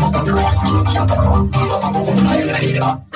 ちゃんと詳しい情報をお伝えで